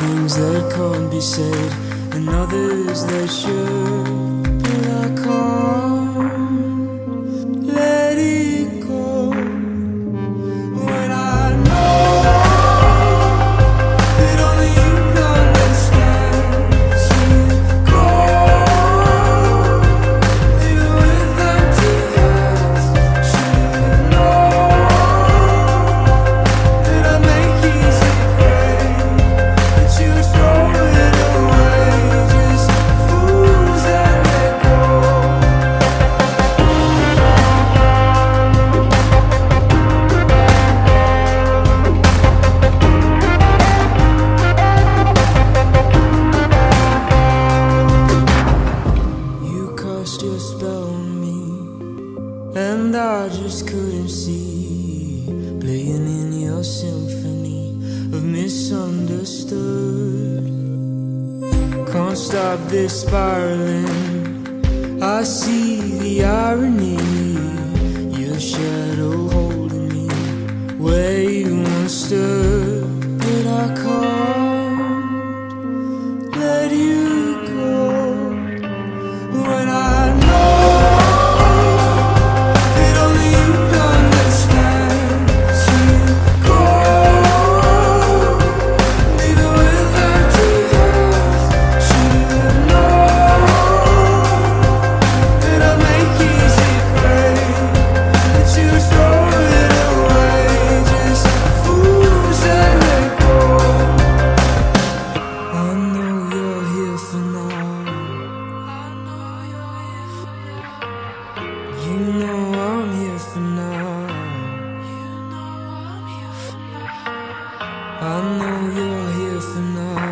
things that can't be said and others that should. just couldn't see playing in your symphony of misunderstood. Can't stop this spiraling. I see the irony. You know I'm here for now. I know you're here for now.